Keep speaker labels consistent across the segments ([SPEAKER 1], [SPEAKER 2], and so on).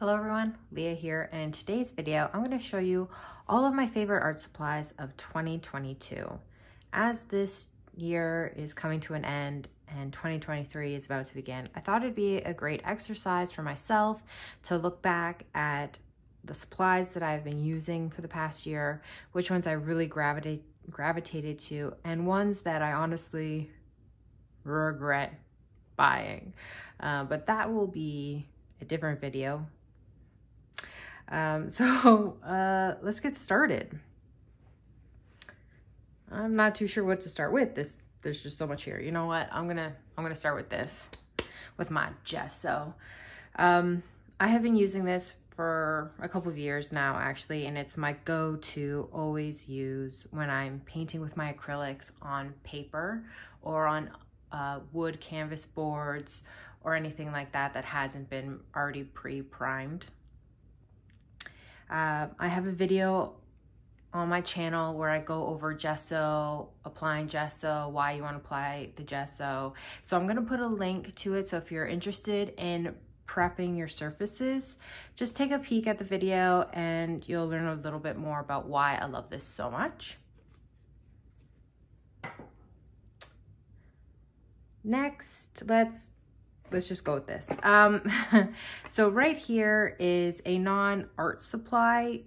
[SPEAKER 1] Hello everyone, Leah here, and in today's video, I'm going to show you all of my favorite art supplies of 2022. As this year is coming to an end and 2023 is about to begin, I thought it'd be a great exercise for myself to look back at the supplies that I've been using for the past year, which ones I really gravitate, gravitated to, and ones that I honestly regret buying. Uh, but that will be a different video um, so uh, let's get started. I'm not too sure what to start with. This there's just so much here. You know what? I'm gonna I'm gonna start with this, with my gesso. Um, I have been using this for a couple of years now actually, and it's my go-to always use when I'm painting with my acrylics on paper or on uh, wood canvas boards or anything like that that hasn't been already pre-primed. Uh, I have a video on my channel where I go over gesso, applying gesso, why you want to apply the gesso. So I'm going to put a link to it. So if you're interested in prepping your surfaces, just take a peek at the video and you'll learn a little bit more about why I love this so much. Next, let's let's just go with this. Um, so right here is a non-art supply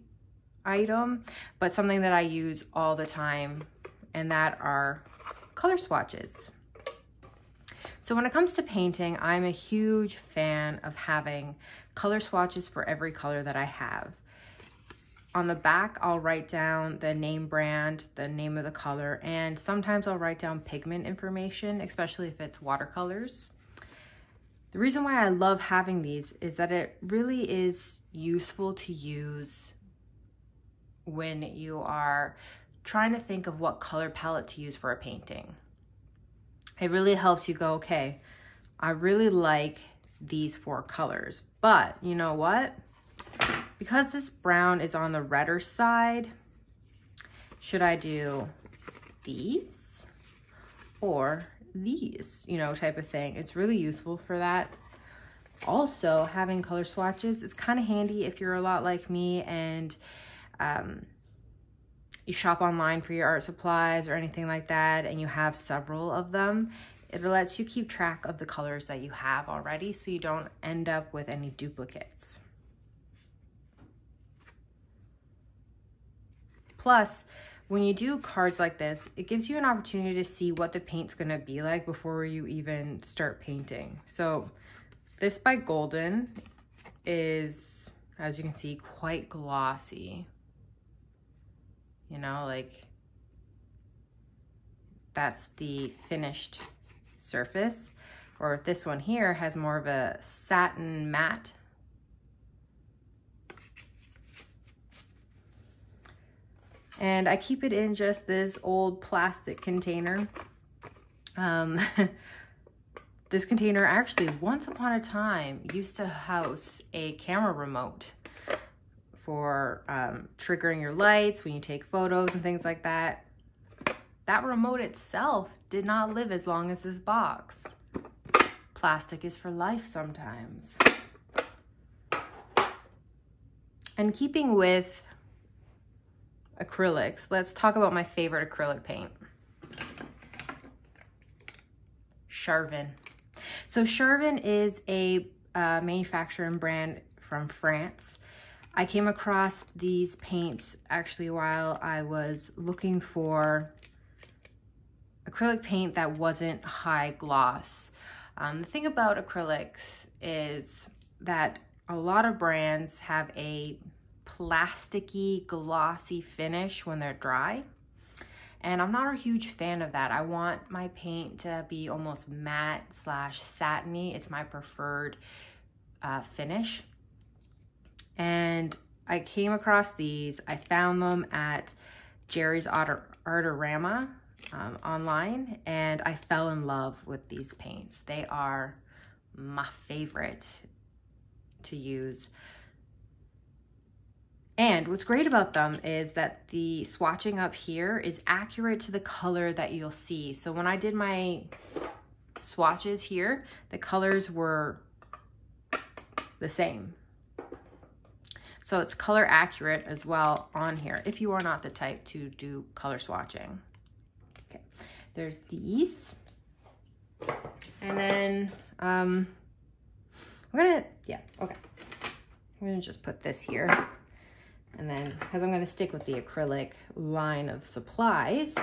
[SPEAKER 1] item, but something that I use all the time, and that are color swatches. So when it comes to painting, I'm a huge fan of having color swatches for every color that I have. On the back, I'll write down the name brand, the name of the color, and sometimes I'll write down pigment information, especially if it's watercolors. The reason why I love having these is that it really is useful to use when you are trying to think of what color palette to use for a painting. It really helps you go, okay, I really like these four colors, but you know what? Because this brown is on the redder side, should I do these or these, you know, type of thing. It's really useful for that. Also, having color swatches is kind of handy if you're a lot like me and um, you shop online for your art supplies or anything like that and you have several of them. It lets you keep track of the colors that you have already so you don't end up with any duplicates. Plus, when you do cards like this, it gives you an opportunity to see what the paint's gonna be like before you even start painting. So this by Golden is, as you can see, quite glossy. You know, like that's the finished surface. Or this one here has more of a satin matte and I keep it in just this old plastic container. Um, this container actually once upon a time used to house a camera remote for um, triggering your lights when you take photos and things like that. That remote itself did not live as long as this box. Plastic is for life sometimes. And keeping with acrylics, let's talk about my favorite acrylic paint. Charvin. So Charvin is a uh, manufacturing brand from France. I came across these paints actually while I was looking for acrylic paint that wasn't high gloss. Um, the thing about acrylics is that a lot of brands have a plasticky, glossy finish when they're dry. And I'm not a huge fan of that. I want my paint to be almost matte slash satiny. It's my preferred uh, finish. And I came across these. I found them at Jerry's Artarama um, online and I fell in love with these paints. They are my favorite to use. And what's great about them is that the swatching up here is accurate to the color that you'll see. So when I did my swatches here, the colors were the same. So it's color accurate as well on here if you are not the type to do color swatching. Okay, there's these. And then um, I'm gonna, yeah, okay. I'm gonna just put this here. And then, because I'm gonna stick with the acrylic line of supplies,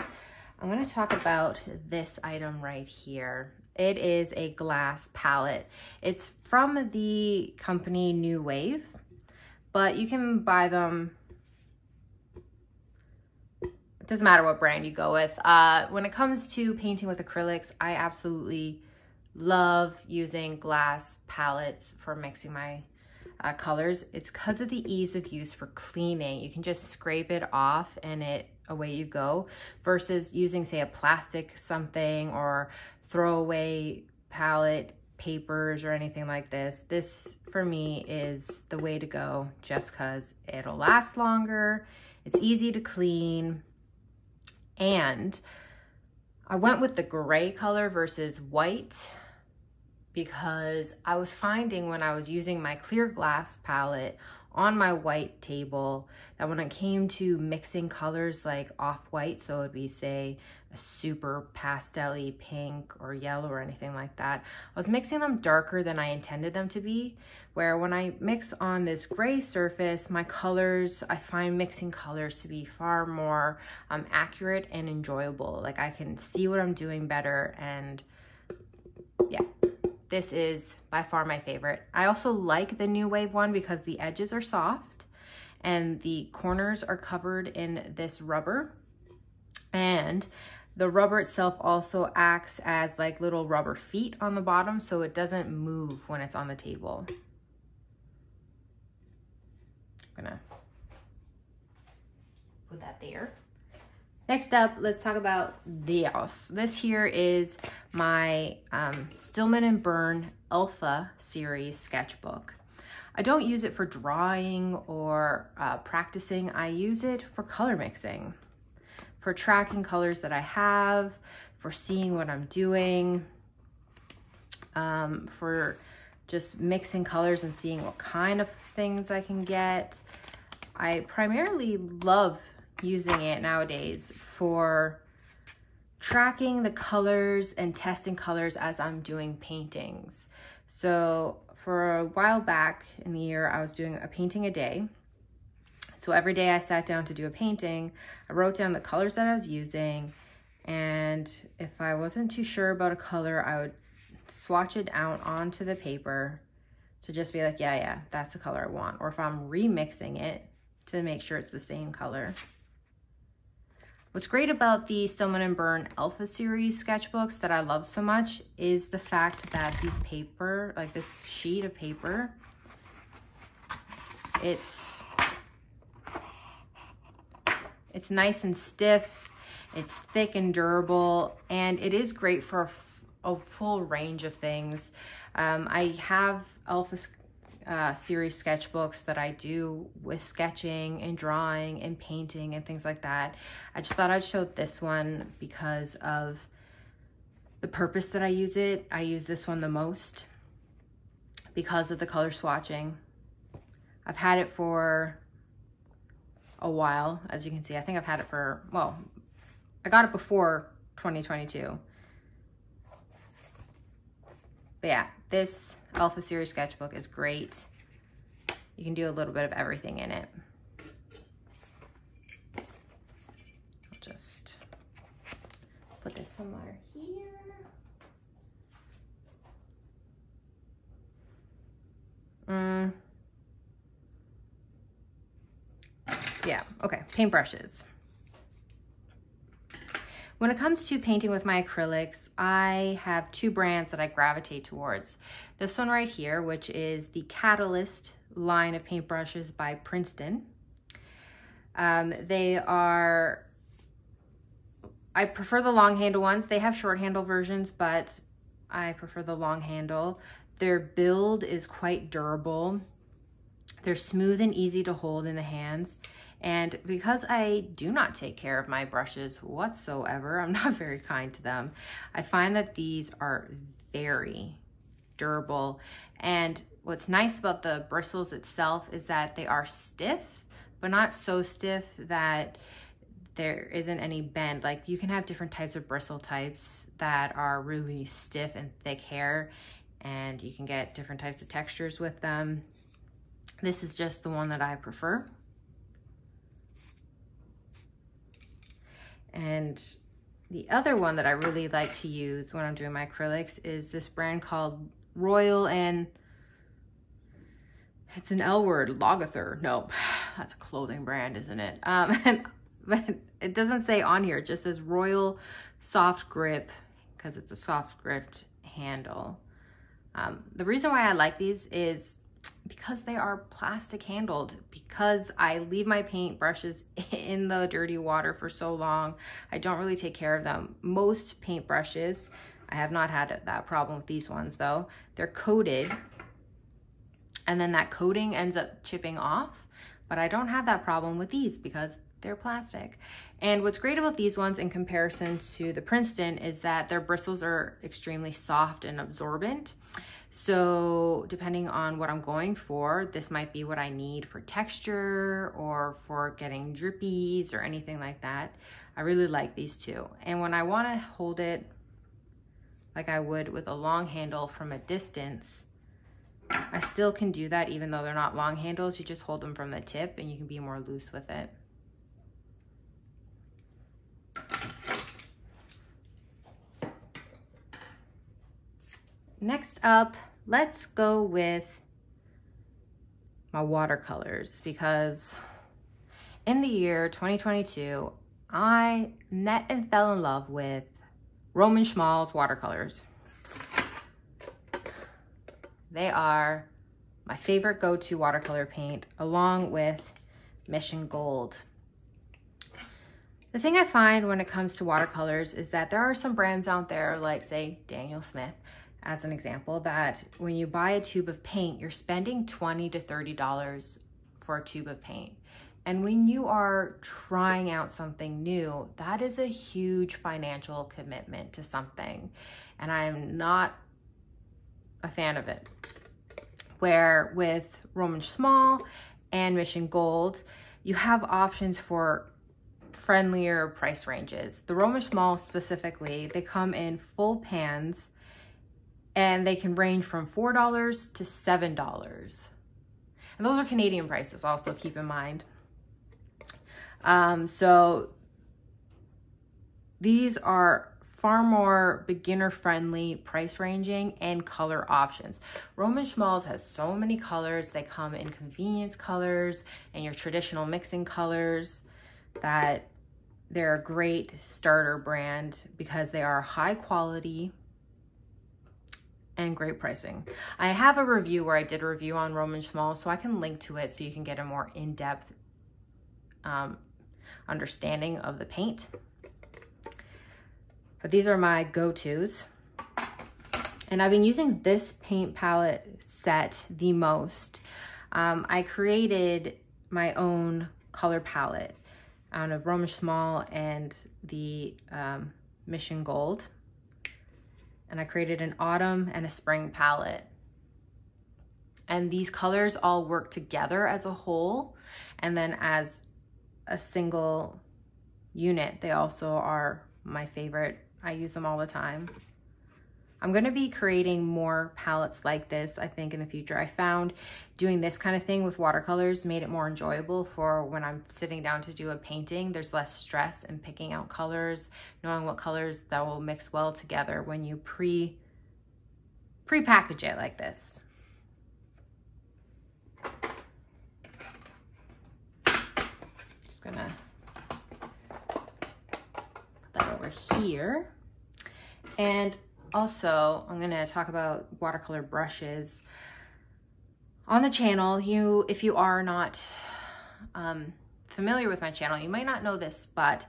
[SPEAKER 1] I'm gonna talk about this item right here. It is a glass palette. It's from the company New Wave, but you can buy them it doesn't matter what brand you go with. Uh, when it comes to painting with acrylics, I absolutely love using glass palettes for mixing my uh, colors. It's because of the ease of use for cleaning. You can just scrape it off and it away you go versus using say a plastic something or throwaway palette papers or anything like this. This for me is the way to go just because it'll last longer. It's easy to clean and I went with the gray color versus white because I was finding when I was using my clear glass palette on my white table that when it came to mixing colors like off-white, so it would be say a super pastel pink or yellow or anything like that, I was mixing them darker than I intended them to be, where when I mix on this gray surface, my colors, I find mixing colors to be far more um, accurate and enjoyable. Like I can see what I'm doing better and yeah, this is by far my favorite. I also like the New Wave one because the edges are soft and the corners are covered in this rubber. And the rubber itself also acts as like little rubber feet on the bottom so it doesn't move when it's on the table. I'm gonna put that there. Next up, let's talk about Dios. This here is my um, Stillman and Birn Alpha series sketchbook. I don't use it for drawing or uh, practicing. I use it for color mixing, for tracking colors that I have, for seeing what I'm doing, um, for just mixing colors and seeing what kind of things I can get. I primarily love using it nowadays for tracking the colors and testing colors as I'm doing paintings. So for a while back in the year, I was doing a painting a day. So every day I sat down to do a painting, I wrote down the colors that I was using. And if I wasn't too sure about a color, I would swatch it out onto the paper to just be like, yeah, yeah, that's the color I want. Or if I'm remixing it to make sure it's the same color. What's great about the Stillman and Birn Alpha series sketchbooks that I love so much is the fact that these paper, like this sheet of paper, it's, it's nice and stiff, it's thick and durable, and it is great for a, a full range of things. Um, I have Alpha uh, series sketchbooks that I do with sketching and drawing and painting and things like that. I just thought I'd show this one because of the purpose that I use it. I use this one the most because of the color swatching. I've had it for a while, as you can see. I think I've had it for, well, I got it before 2022. But yeah, this Alpha Series sketchbook is great. You can do a little bit of everything in it. I'll just put this somewhere here. Mm. Yeah, okay, paintbrushes. When it comes to painting with my acrylics, I have two brands that I gravitate towards. This one right here, which is the Catalyst line of paintbrushes by Princeton. Um, they are, I prefer the long handle ones. They have short handle versions, but I prefer the long handle. Their build is quite durable. They're smooth and easy to hold in the hands. And because I do not take care of my brushes whatsoever, I'm not very kind to them, I find that these are very durable. And what's nice about the bristles itself is that they are stiff, but not so stiff that there isn't any bend. Like you can have different types of bristle types that are really stiff and thick hair and you can get different types of textures with them. This is just the one that I prefer. And the other one that I really like to use when I'm doing my acrylics is this brand called Royal and it's an L word, Logathur. Nope, that's a clothing brand, isn't it? Um, and, but it doesn't say on here, it just says Royal Soft Grip because it's a soft grip handle. Um, the reason why I like these is because they are plastic handled, because I leave my paint brushes in the dirty water for so long, I don't really take care of them. Most paint brushes, I have not had that problem with these ones though, they're coated and then that coating ends up chipping off, but I don't have that problem with these because they're plastic. And what's great about these ones in comparison to the Princeton is that their bristles are extremely soft and absorbent. So depending on what I'm going for, this might be what I need for texture or for getting drippies or anything like that. I really like these two. And when I wanna hold it like I would with a long handle from a distance, I still can do that even though they're not long handles. You just hold them from the tip and you can be more loose with it. Next up, let's go with my watercolors because in the year 2022, I met and fell in love with Roman Szmal's watercolors. They are my favorite go-to watercolor paint along with Mission Gold. The thing I find when it comes to watercolors is that there are some brands out there like say Daniel Smith as an example, that when you buy a tube of paint, you're spending 20 to $30 for a tube of paint. And when you are trying out something new, that is a huge financial commitment to something. And I'm not a fan of it. Where with Roman Szmal and Mission Gold, you have options for friendlier price ranges. The Roman Szmal specifically, they come in full pans and they can range from $4 to $7. And those are Canadian prices also, keep in mind. Um, so these are far more beginner friendly price ranging and color options. Roman Szmals has so many colors. They come in convenience colors and your traditional mixing colors that they're a great starter brand because they are high quality and great pricing. I have a review where I did a review on Roman Szmal, so I can link to it so you can get a more in-depth um, understanding of the paint. But these are my go-tos. And I've been using this paint palette set the most. Um, I created my own color palette out of Roman Szmal and the um, Mission Gold and I created an autumn and a spring palette. And these colors all work together as a whole and then as a single unit. They also are my favorite. I use them all the time. I'm gonna be creating more palettes like this, I think, in the future. I found doing this kind of thing with watercolors made it more enjoyable for when I'm sitting down to do a painting. There's less stress in picking out colors, knowing what colors that will mix well together when you pre, pre-package it like this. Just gonna put that over here. And also, I'm gonna talk about watercolor brushes. On the channel, you, if you are not um, familiar with my channel, you might not know this, but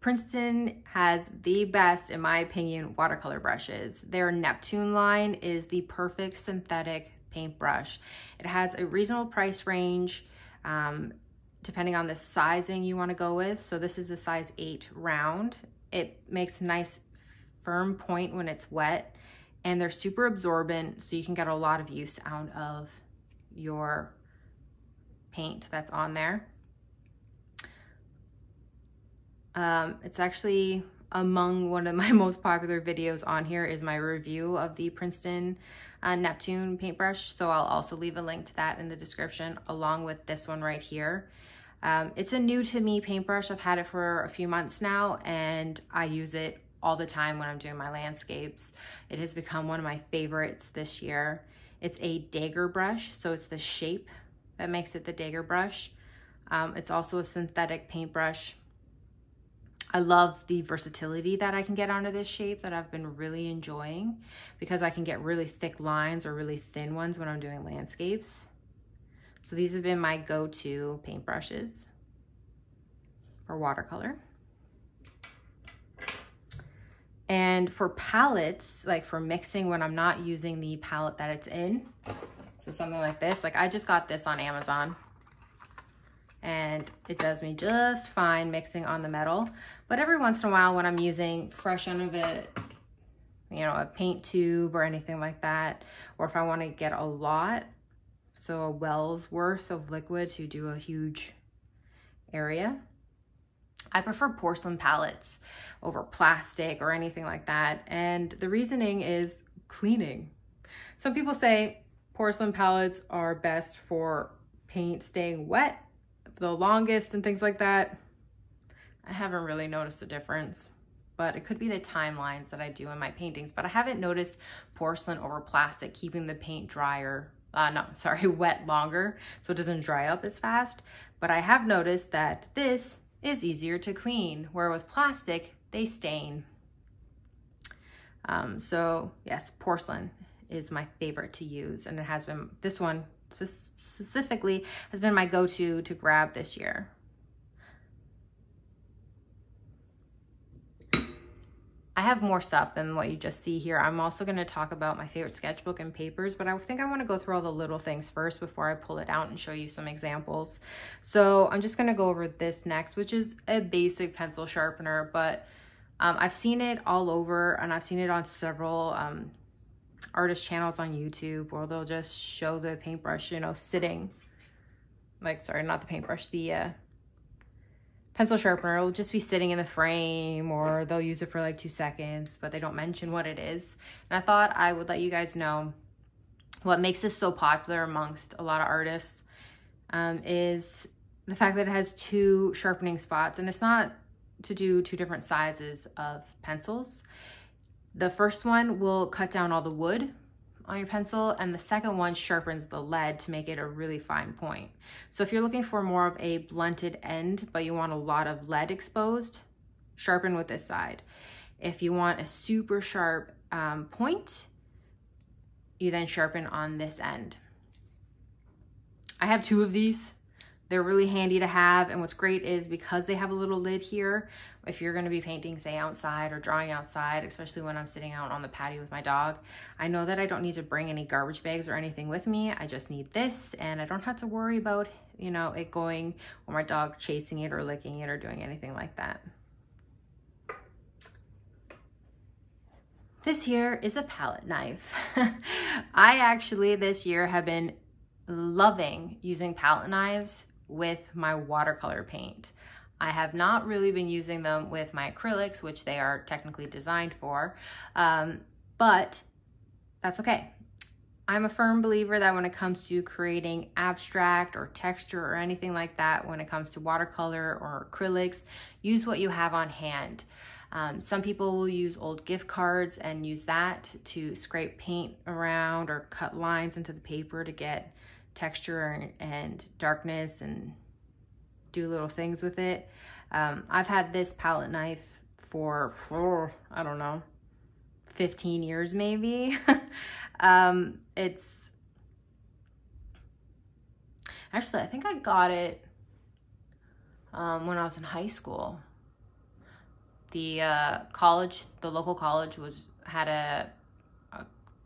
[SPEAKER 1] Princeton has the best, in my opinion, watercolor brushes. Their Neptune line is the perfect synthetic paintbrush. It has a reasonable price range, um, depending on the sizing you wanna go with. So this is a size eight round. It makes nice firm point when it's wet and they're super absorbent so you can get a lot of use out of your paint that's on there. Um, it's actually among one of my most popular videos on here is my review of the Princeton uh, Neptune paintbrush. So I'll also leave a link to that in the description along with this one right here. Um, it's a new to me paintbrush. I've had it for a few months now and I use it all the time when I'm doing my landscapes. It has become one of my favorites this year. It's a dagger brush, so it's the shape that makes it the dagger brush. Um, it's also a synthetic paintbrush. I love the versatility that I can get onto this shape that I've been really enjoying because I can get really thick lines or really thin ones when I'm doing landscapes. So these have been my go-to paintbrushes for watercolor. And for palettes, like for mixing when I'm not using the palette that it's in, so something like this, like I just got this on Amazon and it does me just fine mixing on the metal. But every once in a while when I'm using fresh out of it, you know, a paint tube or anything like that, or if I want to get a lot, so a well's worth of liquid to do a huge area. I prefer porcelain palettes over plastic or anything like that. And the reasoning is cleaning. Some people say porcelain palettes are best for paint staying wet the longest and things like that. I haven't really noticed a difference, but it could be the timelines that I do in my paintings, but I haven't noticed porcelain over plastic keeping the paint drier uh, no, sorry, wet longer so it doesn't dry up as fast. But I have noticed that this is easier to clean, where with plastic, they stain. Um, so yes, porcelain is my favorite to use and it has been, this one specifically has been my go-to to grab this year. I have more stuff than what you just see here. I'm also going to talk about my favorite sketchbook and papers, but I think I want to go through all the little things first before I pull it out and show you some examples. So I'm just going to go over this next, which is a basic pencil sharpener, but um, I've seen it all over and I've seen it on several um, artist channels on YouTube where they'll just show the paintbrush, you know, sitting, like, sorry, not the paintbrush, the uh, pencil sharpener will just be sitting in the frame or they'll use it for like two seconds, but they don't mention what it is. And I thought I would let you guys know what makes this so popular amongst a lot of artists um, is the fact that it has two sharpening spots and it's not to do two different sizes of pencils. The first one will cut down all the wood on your pencil and the second one sharpens the lead to make it a really fine point. So if you're looking for more of a blunted end, but you want a lot of lead exposed, sharpen with this side. If you want a super sharp um, point, you then sharpen on this end. I have two of these. They're really handy to have. And what's great is because they have a little lid here, if you're gonna be painting, say outside or drawing outside, especially when I'm sitting out on the patio with my dog, I know that I don't need to bring any garbage bags or anything with me. I just need this and I don't have to worry about, you know, it going or my dog chasing it or licking it or doing anything like that. This here is a palette knife. I actually this year have been loving using palette knives with my watercolor paint. I have not really been using them with my acrylics, which they are technically designed for, um, but that's okay. I'm a firm believer that when it comes to creating abstract or texture or anything like that, when it comes to watercolor or acrylics, use what you have on hand. Um, some people will use old gift cards and use that to scrape paint around or cut lines into the paper to get texture and darkness and do little things with it. Um, I've had this palette knife for, for I don't know, 15 years maybe. um, it's, actually, I think I got it um, when I was in high school. The uh, college, the local college was had a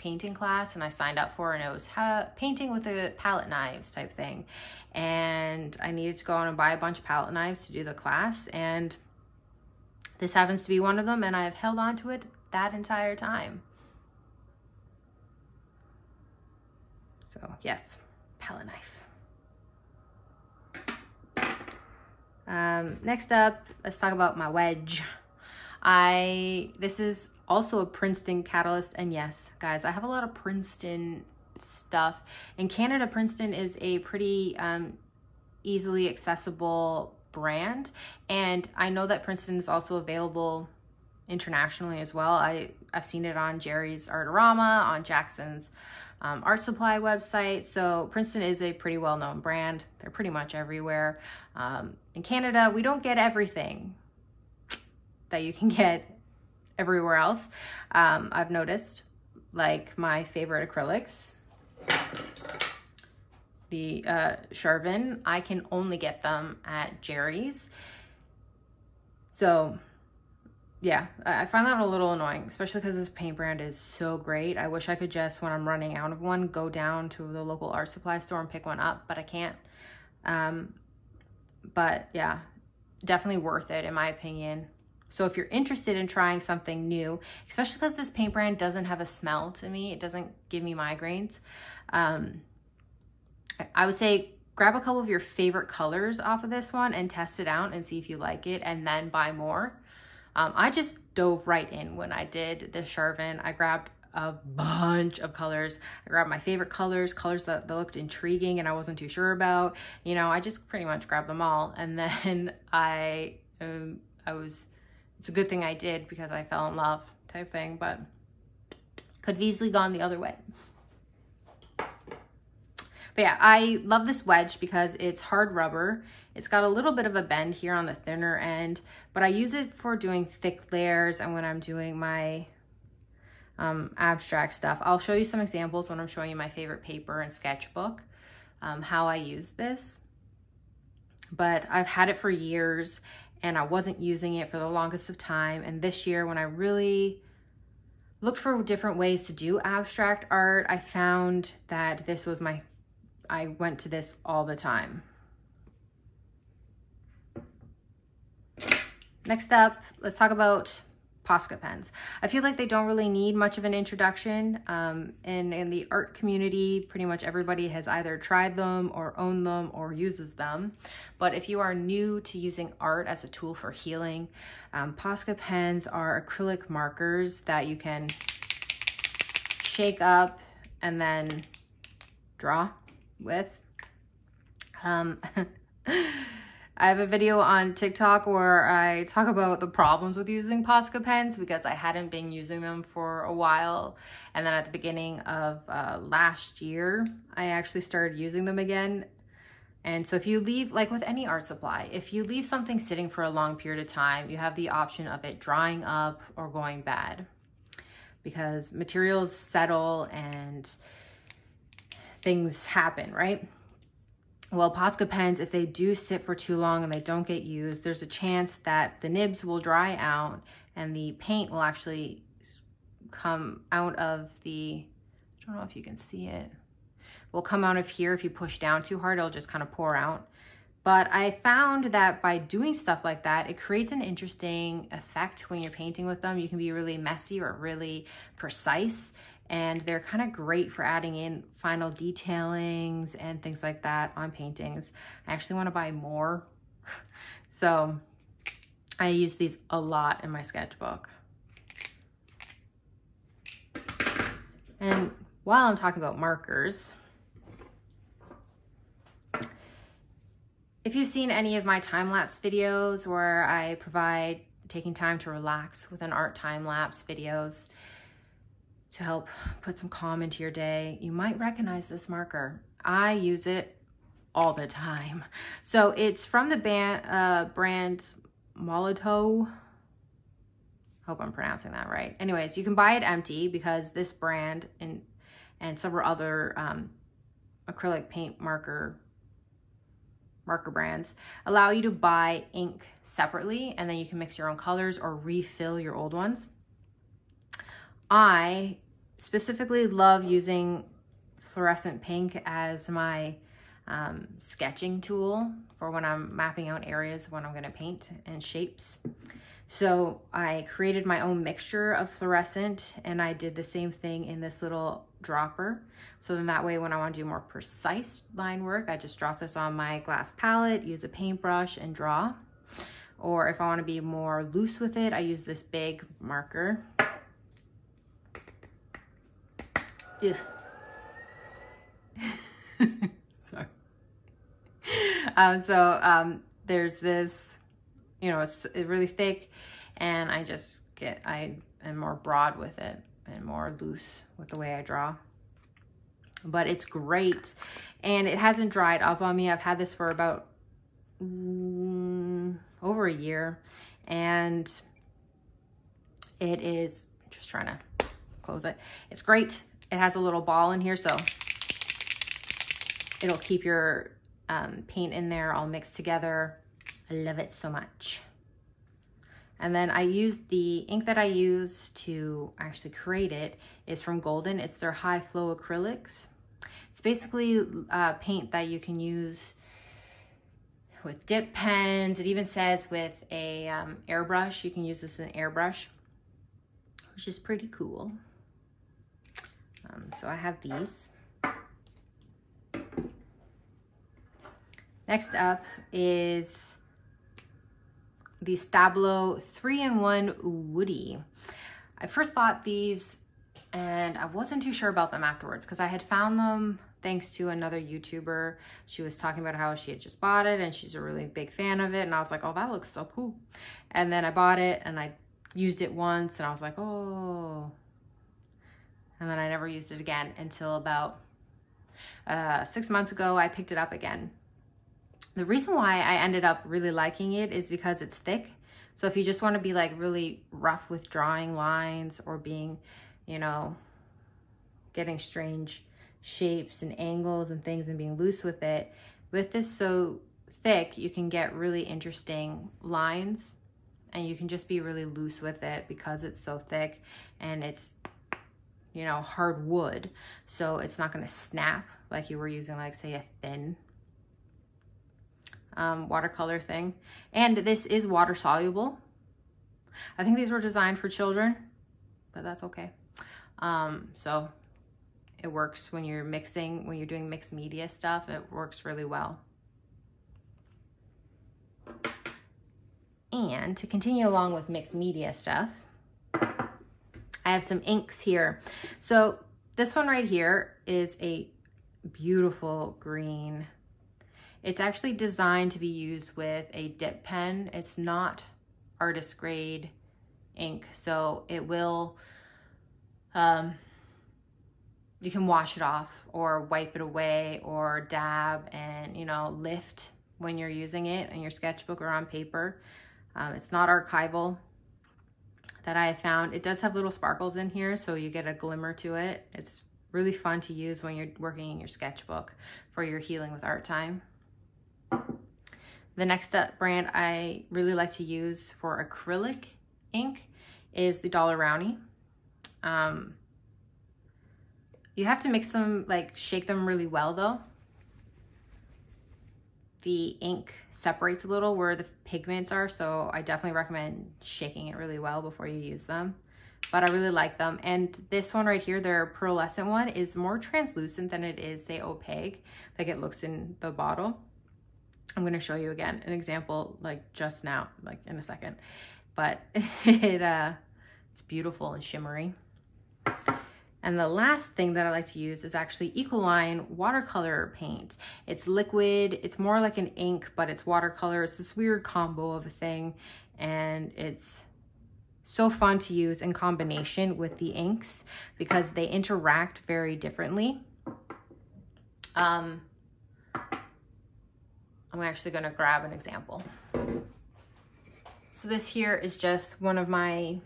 [SPEAKER 1] painting class and I signed up for and it was painting with the palette knives type thing. And I needed to go on and buy a bunch of palette knives to do the class and this happens to be one of them and I've held on to it that entire time. So yes, palette knife. Um, next up, let's talk about my wedge. I, this is also a Princeton catalyst. And yes, guys, I have a lot of Princeton stuff. In Canada, Princeton is a pretty um, easily accessible brand. And I know that Princeton is also available internationally as well. I, I've seen it on Jerry's Artarama, on Jackson's um, art supply website. So Princeton is a pretty well-known brand. They're pretty much everywhere. Um, in Canada, we don't get everything that you can get everywhere else. Um, I've noticed like my favorite acrylics, the uh, Charvin, I can only get them at Jerry's. So yeah, I find that a little annoying, especially because this paint brand is so great. I wish I could just, when I'm running out of one, go down to the local art supply store and pick one up, but I can't. Um, but yeah, definitely worth it in my opinion. So if you're interested in trying something new, especially because this paint brand doesn't have a smell to me, it doesn't give me migraines, um, I would say grab a couple of your favorite colors off of this one and test it out and see if you like it and then buy more. Um, I just dove right in when I did the Charvin. I grabbed a bunch of colors. I grabbed my favorite colors, colors that, that looked intriguing and I wasn't too sure about. You know, I just pretty much grabbed them all. And then I, um, I was, it's a good thing I did because I fell in love type thing, but could have easily gone the other way. But yeah, I love this wedge because it's hard rubber. It's got a little bit of a bend here on the thinner end, but I use it for doing thick layers and when I'm doing my um, abstract stuff. I'll show you some examples when I'm showing you my favorite paper and sketchbook, um, how I use this. But I've had it for years and I wasn't using it for the longest of time. And this year when I really looked for different ways to do abstract art, I found that this was my I went to this all the time. Next up, let's talk about Posca pens. I feel like they don't really need much of an introduction. Um, and in the art community, pretty much everybody has either tried them or owned them or uses them. But if you are new to using art as a tool for healing, um, Posca pens are acrylic markers that you can shake up and then draw with. Um, I have a video on TikTok where I talk about the problems with using Posca pens because I hadn't been using them for a while. And then at the beginning of uh, last year, I actually started using them again. And so if you leave, like with any art supply, if you leave something sitting for a long period of time, you have the option of it drying up or going bad because materials settle and things happen, right? Well, Posca pens, if they do sit for too long and they don't get used, there's a chance that the nibs will dry out and the paint will actually come out of the, I don't know if you can see it, will come out of here. If you push down too hard, it'll just kind of pour out. But I found that by doing stuff like that, it creates an interesting effect when you're painting with them. You can be really messy or really precise and they're kind of great for adding in final detailings and things like that on paintings. I actually want to buy more. so I use these a lot in my sketchbook. And while I'm talking about markers, if you've seen any of my time-lapse videos where I provide taking time to relax with an art time-lapse videos, to help put some calm into your day, you might recognize this marker. I use it all the time. So it's from the band, uh, brand Molotow. Hope I'm pronouncing that right. Anyways, you can buy it empty because this brand and, and several other um, acrylic paint marker marker brands allow you to buy ink separately and then you can mix your own colors or refill your old ones. I specifically love using fluorescent pink as my um, sketching tool for when I'm mapping out areas when I'm gonna paint and shapes. So I created my own mixture of fluorescent and I did the same thing in this little dropper. So then that way when I want to do more precise line work, I just drop this on my glass palette, use a paintbrush and draw. Or if I want to be more loose with it, I use this big marker. Sorry. Um, so um, there's this, you know, it's, it's really thick and I just get, I am more broad with it and more loose with the way I draw. But it's great and it hasn't dried up on me. I've had this for about mm, over a year and it is, just trying to close it. It's great. It has a little ball in here, so it'll keep your um, paint in there all mixed together. I love it so much. And then I used the ink that I use to actually create it is from Golden. It's their high flow acrylics. It's basically uh, paint that you can use with dip pens. It even says with a um, airbrush, you can use this in an airbrush, which is pretty cool. Um, so I have these. Next up is the Stabilo 3-in-1 Woody. I first bought these and I wasn't too sure about them afterwards because I had found them thanks to another YouTuber. She was talking about how she had just bought it and she's a really big fan of it. And I was like, oh, that looks so cool. And then I bought it and I used it once and I was like, oh. And then I never used it again until about uh, six months ago, I picked it up again the reason why I ended up really liking it is because it's thick. So if you just want to be like really rough with drawing lines or being, you know, getting strange shapes and angles and things and being loose with it, with this so thick, you can get really interesting lines and you can just be really loose with it because it's so thick and it's, you know, hard wood. So it's not going to snap like you were using like say a thin um, watercolor thing. And this is water soluble. I think these were designed for children, but that's okay. Um, so it works when you're mixing, when you're doing mixed media stuff, it works really well. And to continue along with mixed media stuff, I have some inks here. So this one right here is a beautiful green it's actually designed to be used with a dip pen. It's not artist grade ink, so it will, um, you can wash it off or wipe it away or dab and, you know, lift when you're using it in your sketchbook or on paper. Um, it's not archival that I found. It does have little sparkles in here, so you get a glimmer to it. It's really fun to use when you're working in your sketchbook for your healing with art time. The next brand I really like to use for acrylic ink is the Daler-Rowney. Um, you have to mix them, like shake them really well though. The ink separates a little where the pigments are, so I definitely recommend shaking it really well before you use them. But I really like them. And this one right here, their pearlescent one, is more translucent than it is, say, opaque, like it looks in the bottle. I'm going to show you again an example like just now, like in a second. But it uh, it's beautiful and shimmery. And the last thing that I like to use is actually Ecoline watercolor paint. It's liquid, it's more like an ink, but it's watercolor. It's this weird combo of a thing. And it's so fun to use in combination with the inks because they interact very differently. Um, I'm actually gonna grab an example. So this here is just one of my,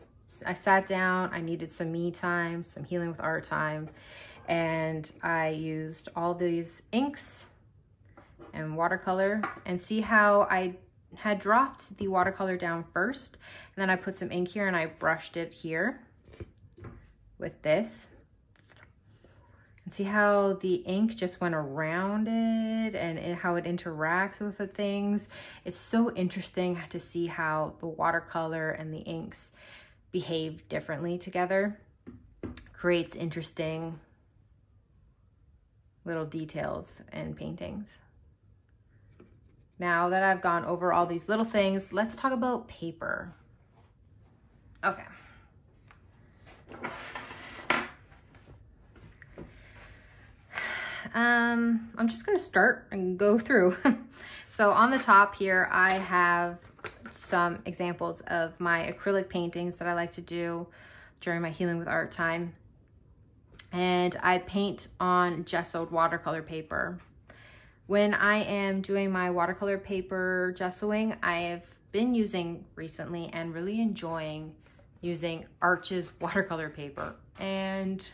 [SPEAKER 1] I sat down, I needed some me time, some healing with art time, and I used all these inks and watercolor and see how I had dropped the watercolor down first and then I put some ink here and I brushed it here with this And see how the ink just went around it and it, how it interacts with the things. It's so interesting to see how the watercolor and the inks behave differently together. Creates interesting little details and paintings. Now that I've gone over all these little things, let's talk about paper. Okay. Um, I'm just gonna start and go through. so on the top here, I have some examples of my acrylic paintings that I like to do during my Healing with Art time. And I paint on gessoed watercolor paper. When I am doing my watercolor paper gessoing, I've been using recently and really enjoying using Arches watercolor paper. And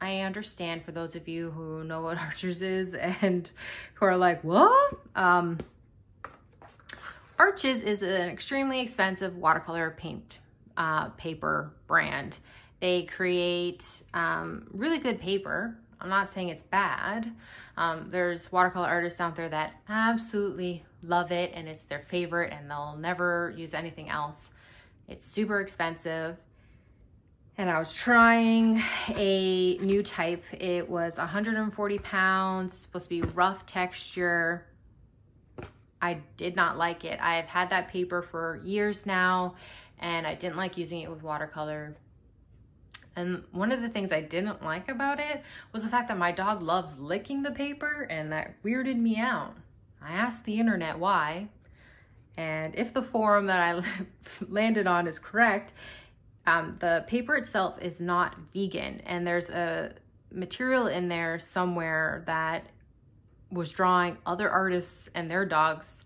[SPEAKER 1] I understand for those of you who know what Arches is and who are like, what? Um, Arches is an extremely expensive watercolor paint uh, paper brand. They create um, really good paper. I'm not saying it's bad. Um, there's watercolor artists out there that absolutely love it and it's their favorite and they'll never use anything else. It's super expensive and I was trying a new type. It was 140 pounds, supposed to be rough texture. I did not like it. I've had that paper for years now and I didn't like using it with watercolor. And one of the things I didn't like about it was the fact that my dog loves licking the paper and that weirded me out. I asked the internet why. And if the forum that I landed on is correct, um, the paper itself is not vegan and there's a material in there somewhere that was drawing other artists and their dogs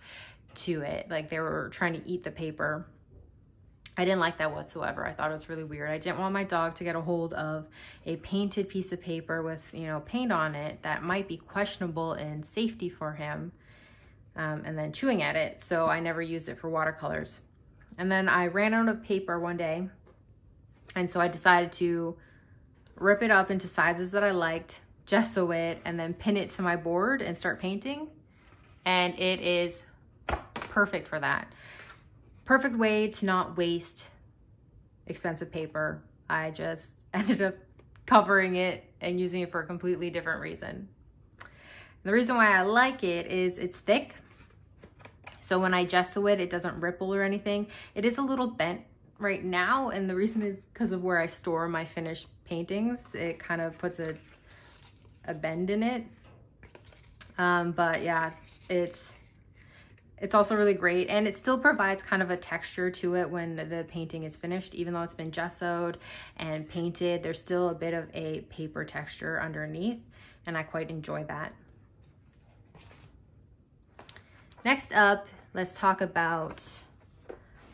[SPEAKER 1] to it. Like they were trying to eat the paper. I didn't like that whatsoever. I thought it was really weird. I didn't want my dog to get a hold of a painted piece of paper with, you know, paint on it that might be questionable in safety for him um, and then chewing at it. So I never used it for watercolors. And then I ran out of paper one day and so I decided to rip it up into sizes that I liked, gesso it, and then pin it to my board and start painting. And it is perfect for that. Perfect way to not waste expensive paper. I just ended up covering it and using it for a completely different reason. The reason why I like it is it's thick. So when I gesso it, it doesn't ripple or anything. It is a little bent right now and the reason is because of where I store my finished paintings. It kind of puts a, a bend in it. Um, but yeah, it's it's also really great and it still provides kind of a texture to it when the painting is finished even though it's been gessoed and painted there's still a bit of a paper texture underneath and I quite enjoy that. Next up, let's talk about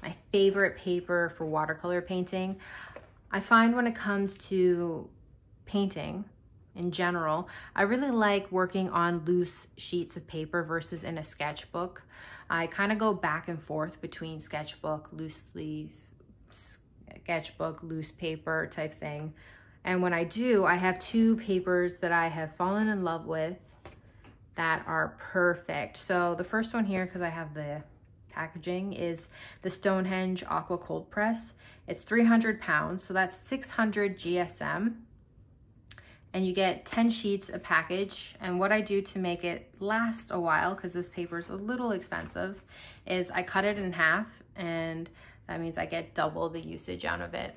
[SPEAKER 1] my favorite paper for watercolor painting. I find when it comes to painting in general, I really like working on loose sheets of paper versus in a sketchbook. I kind of go back and forth between sketchbook, loose leaf, sketchbook, loose paper type thing. And when I do, I have two papers that I have fallen in love with that are perfect. So the first one here, because I have the packaging is the Stonehenge Aqua Cold Press. It's 300 pounds, so that's 600 GSM. And you get 10 sheets a package. And what I do to make it last a while, because this paper is a little expensive, is I cut it in half and that means I get double the usage out of it.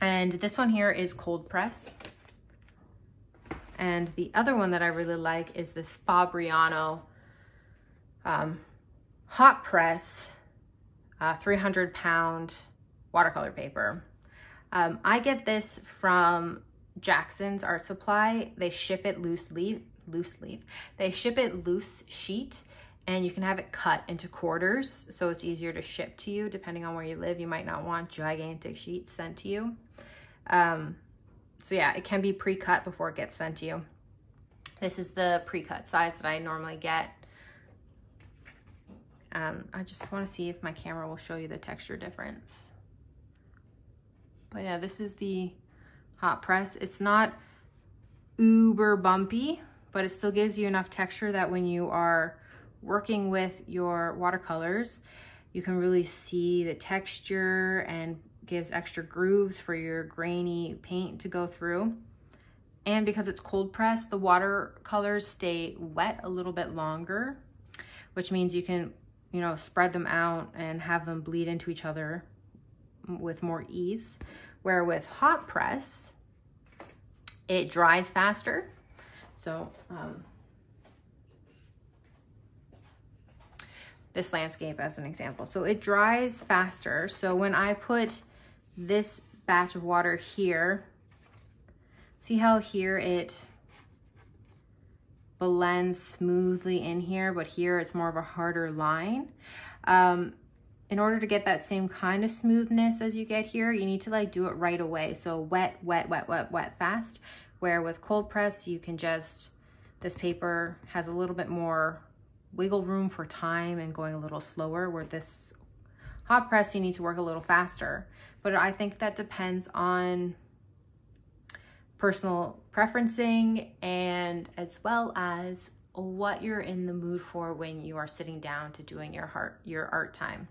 [SPEAKER 1] And this one here is cold press. And the other one that I really like is this Fabriano um, hot press, uh, 300 pound watercolor paper. Um, I get this from Jackson's Art Supply. They ship it loose leaf, loose leaf. They ship it loose sheet and you can have it cut into quarters so it's easier to ship to you depending on where you live. You might not want gigantic sheets sent to you. Um, so yeah, it can be pre-cut before it gets sent to you. This is the pre-cut size that I normally get. Um, I just want to see if my camera will show you the texture difference. But yeah, this is the hot press. It's not uber bumpy, but it still gives you enough texture that when you are working with your watercolors, you can really see the texture and gives extra grooves for your grainy paint to go through. And because it's cold pressed, the watercolors stay wet a little bit longer, which means you can, you know, spread them out and have them bleed into each other with more ease. Where with hot press, it dries faster. So um, this landscape as an example. So it dries faster. So when I put this batch of water here, see how here it blends smoothly in here, but here it's more of a harder line. Um, in order to get that same kind of smoothness as you get here, you need to like do it right away. So wet, wet, wet, wet, wet, fast. Where with cold press, you can just, this paper has a little bit more wiggle room for time and going a little slower where this hot press you need to work a little faster but i think that depends on personal preferencing and as well as what you're in the mood for when you are sitting down to doing your heart your art time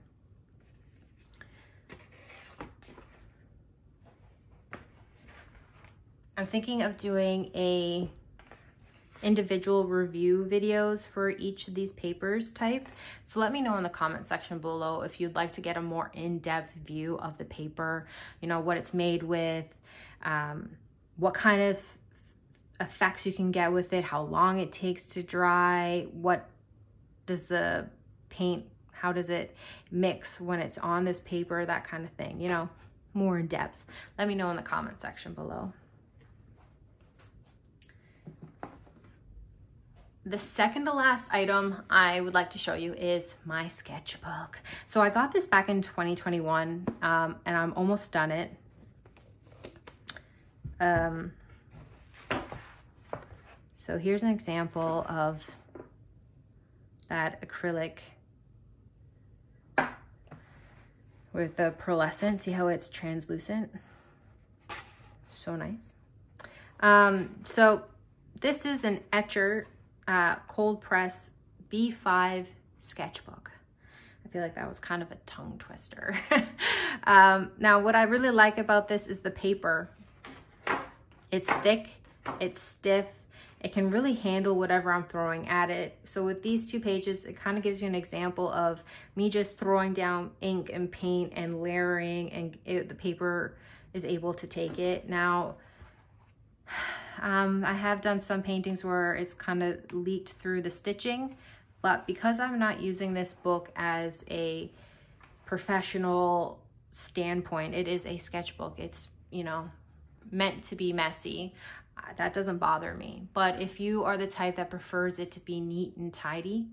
[SPEAKER 1] I'm thinking of doing a individual review videos for each of these papers type. So let me know in the comment section below if you'd like to get a more in-depth view of the paper, you know, what it's made with, um, what kind of effects you can get with it, how long it takes to dry, what does the paint, how does it mix when it's on this paper, that kind of thing, you know, more in depth. Let me know in the comment section below. The second to last item I would like to show you is my sketchbook. So I got this back in 2021 um, and I'm almost done it. Um, so here's an example of that acrylic with the pearlescent. See how it's translucent? So nice. Um, so this is an Etchr uh, cold press B5 sketchbook. I feel like that was kind of a tongue twister. um, now, what I really like about this is the paper. It's thick, it's stiff, it can really handle whatever I'm throwing at it. So with these two pages, it kind of gives you an example of me just throwing down ink and paint and layering and it, the paper is able to take it. Now, um, I have done some paintings where it's kind of leaked through the stitching, but because I'm not using this book as a professional standpoint, it is a sketchbook. It's, you know, meant to be messy. Uh, that doesn't bother me. But if you are the type that prefers it to be neat and tidy,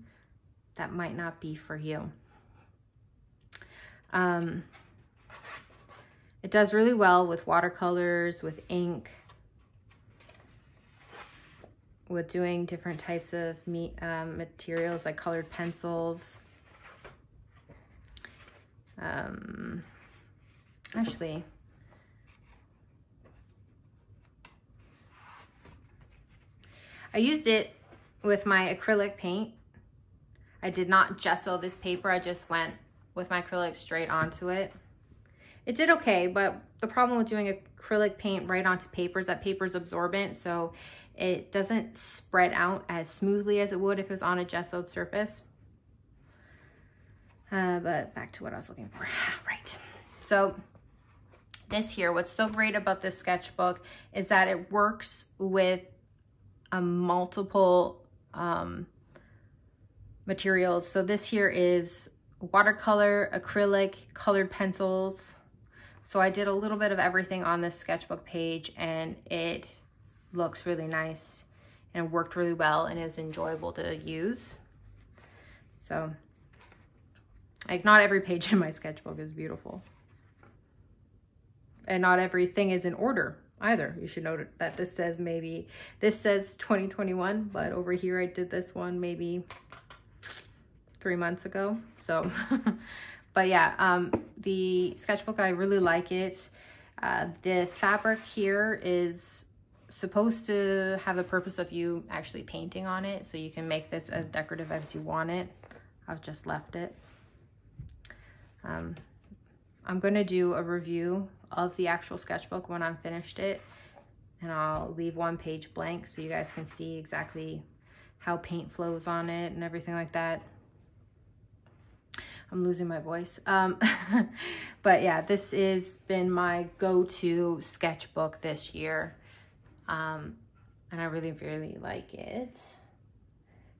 [SPEAKER 1] that might not be for you. Um, it does really well with watercolors, with ink, with doing different types of meat um, materials like colored pencils. Um, actually, I used it with my acrylic paint. I did not gesso this paper. I just went with my acrylic straight onto it. It did okay, but the problem with doing acrylic paint right onto paper is that paper is absorbent, so it doesn't spread out as smoothly as it would if it was on a gessoed surface. Uh, but back to what I was looking for. right. So this here, what's so great about this sketchbook is that it works with a multiple um, materials. So this here is watercolor, acrylic, colored pencils. So I did a little bit of everything on this sketchbook page and it looks really nice and worked really well and it was enjoyable to use. So, like not every page in my sketchbook is beautiful. And not everything is in order either. You should note that this says maybe, this says 2021, but over here I did this one maybe three months ago. So, but yeah, um, the sketchbook, I really like it. Uh, the fabric here is supposed to have the purpose of you actually painting on it. So you can make this as decorative as you want it. I've just left it. Um, I'm going to do a review of the actual sketchbook when I'm finished it. And I'll leave one page blank so you guys can see exactly how paint flows on it and everything like that. I'm losing my voice. Um, but yeah, this has been my go-to sketchbook this year. Um, and I really, really like it.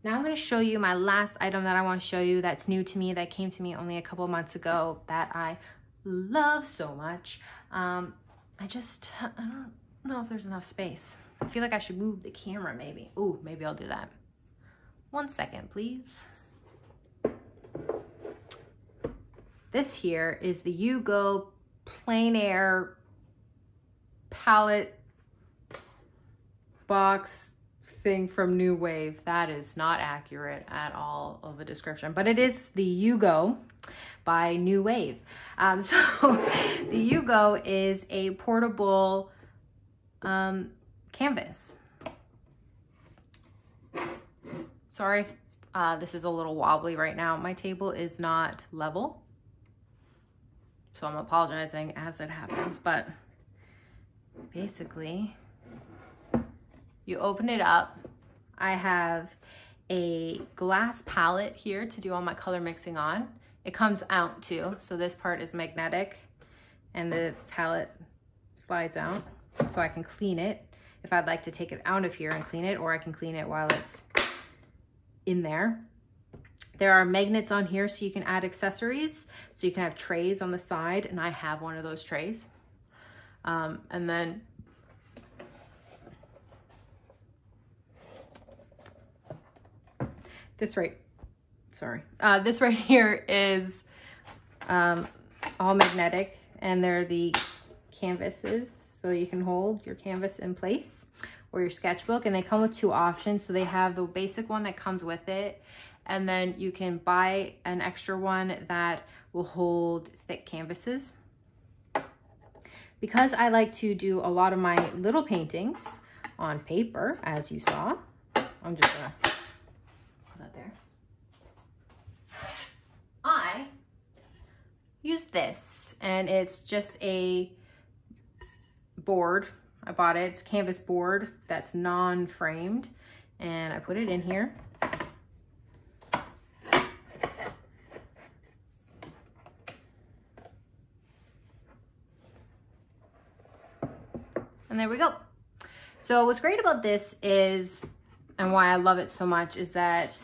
[SPEAKER 1] Now I'm going to show you my last item that I want to show you that's new to me, that came to me only a couple months ago, that I love so much. Um, I just, I don't know if there's enough space. I feel like I should move the camera maybe. Ooh, maybe I'll do that. One second, please. This here is the U.go Plein Air palette box thing from New Wave. That is not accurate at all of a description, but it is the U.go by New Wave. Um, so the U.go is a portable um, canvas. Sorry, uh, this is a little wobbly right now. My table is not level. So I'm apologizing as it happens, but basically you open it up. I have a glass palette here to do all my color mixing on. It comes out too, so this part is magnetic and the palette slides out so I can clean it if I'd like to take it out of here and clean it or I can clean it while it's in there. There are magnets on here so you can add accessories. So you can have trays on the side and I have one of those trays. Um, and then this right, sorry, uh, this right here is um, all magnetic and they're the canvases so you can hold your canvas in place or your sketchbook and they come with two options. So they have the basic one that comes with it and then you can buy an extra one that will hold thick canvases. Because I like to do a lot of my little paintings on paper, as you saw, I'm just gonna put that there. I use this and it's just a board. I bought it, it's canvas board that's non-framed and I put it in here And there we go. So what's great about this is, and why I love it so much, is that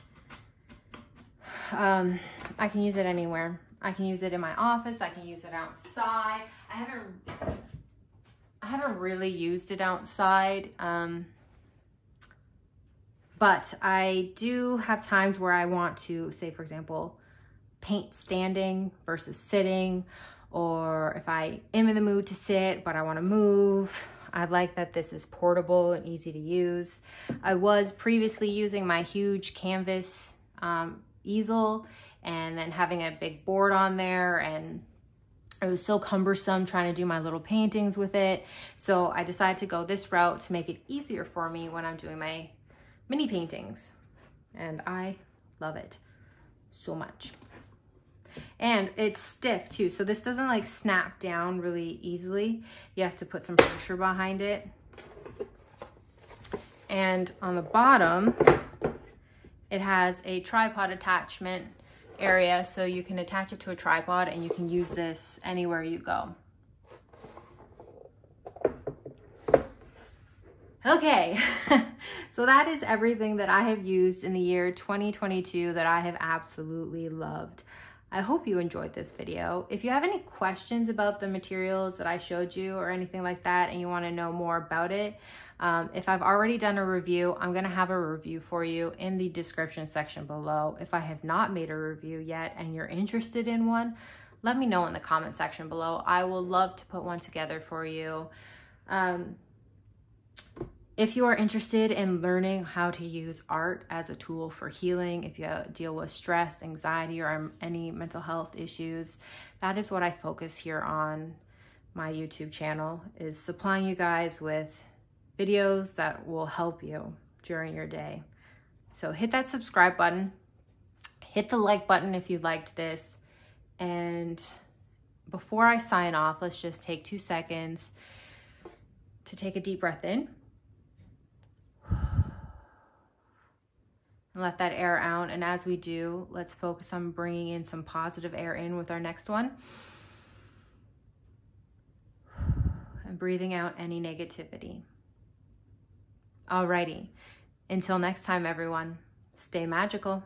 [SPEAKER 1] um, I can use it anywhere. I can use it in my office. I can use it outside. I haven't, I haven't really used it outside. Um, but I do have times where I want to, say for example, paint standing versus sitting, or if I am in the mood to sit, but I want to move, I like that this is portable and easy to use. I was previously using my huge canvas um, easel and then having a big board on there and it was so cumbersome trying to do my little paintings with it. So I decided to go this route to make it easier for me when I'm doing my mini paintings. And I love it so much. And it's stiff too, so this doesn't like snap down really easily. You have to put some pressure behind it. And on the bottom, it has a tripod attachment area, so you can attach it to a tripod and you can use this anywhere you go. Okay, so that is everything that I have used in the year 2022 that I have absolutely loved. I hope you enjoyed this video. If you have any questions about the materials that I showed you or anything like that and you want to know more about it, um, if I've already done a review, I'm going to have a review for you in the description section below. If I have not made a review yet and you're interested in one, let me know in the comment section below. I will love to put one together for you. Um, if you are interested in learning how to use art as a tool for healing, if you deal with stress, anxiety, or um, any mental health issues, that is what I focus here on my YouTube channel is supplying you guys with videos that will help you during your day. So hit that subscribe button, hit the like button if you liked this, and before I sign off, let's just take two seconds to take a deep breath in. And let that air out. And as we do, let's focus on bringing in some positive air in with our next one. And breathing out any negativity. Alrighty. Until next time, everyone, stay magical.